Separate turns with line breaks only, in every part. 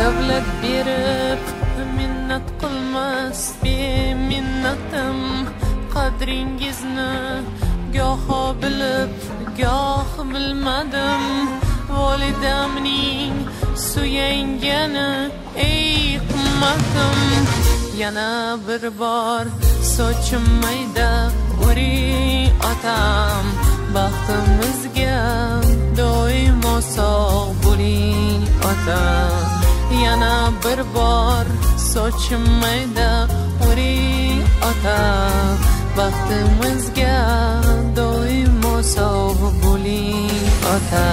davlat berib minnat qilmas beminnatim qadringizni goho bilib goh bilmadim. Volidamning suyangani ey qimmatim. Yana bir bor sochim mayda o'ring otam. Baxtimizga doimo sog' bo'ling otam. Yana bir bor sochim mayda o'ring otam baxtimizga doimo sog' bo'ling ota.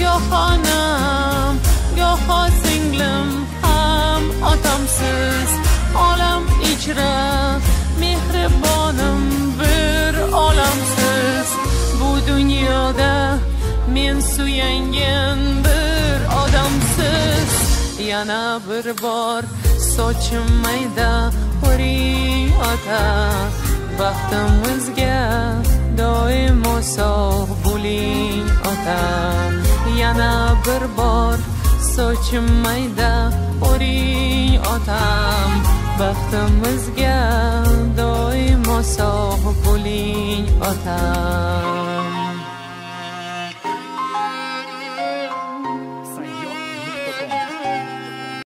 Goh onam goho singlim ham otamsiz. Olam ichra mehribonim bir olamsiz. Bu dunyoda men suyangan bir odamsiz. Yana bir bor sochim mayda o'ring ota. Baxtimizga doimo sog' bo'ling ota. Yana bir bor sochim mayda o'ring otam. Baxtimizga doimo sog' bo'ling otam